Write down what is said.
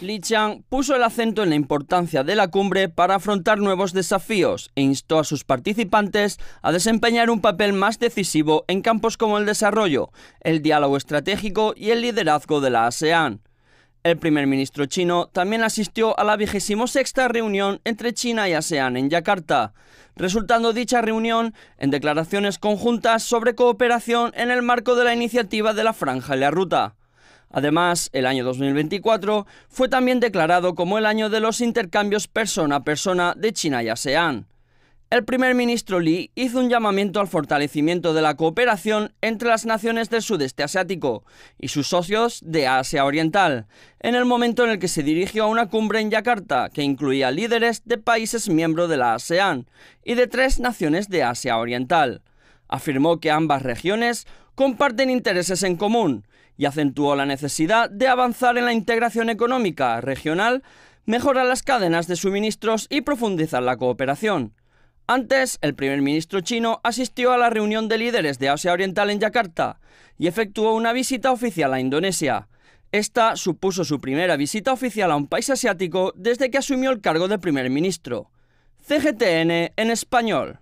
Li Qiang puso el acento en la importancia de la cumbre para afrontar nuevos desafíos e instó a sus participantes a desempeñar un papel más decisivo en campos como el desarrollo, el diálogo estratégico y el liderazgo de la ASEAN. El primer ministro chino también asistió a la vigésimo sexta reunión entre China y ASEAN en Yakarta, resultando dicha reunión en declaraciones conjuntas sobre cooperación en el marco de la iniciativa de la Franja y la Ruta. Además, el año 2024 fue también declarado como el año de los intercambios persona a persona de China y ASEAN. El primer ministro Lee hizo un llamamiento al fortalecimiento de la cooperación entre las naciones del sudeste asiático y sus socios de Asia Oriental, en el momento en el que se dirigió a una cumbre en Yakarta que incluía líderes de países miembros de la ASEAN y de tres naciones de Asia Oriental. Afirmó que ambas regiones comparten intereses en común y acentuó la necesidad de avanzar en la integración económica regional, mejorar las cadenas de suministros y profundizar la cooperación. Antes, el primer ministro chino asistió a la reunión de líderes de Asia Oriental en Yakarta y efectuó una visita oficial a Indonesia. Esta supuso su primera visita oficial a un país asiático desde que asumió el cargo de primer ministro. CGTN en español.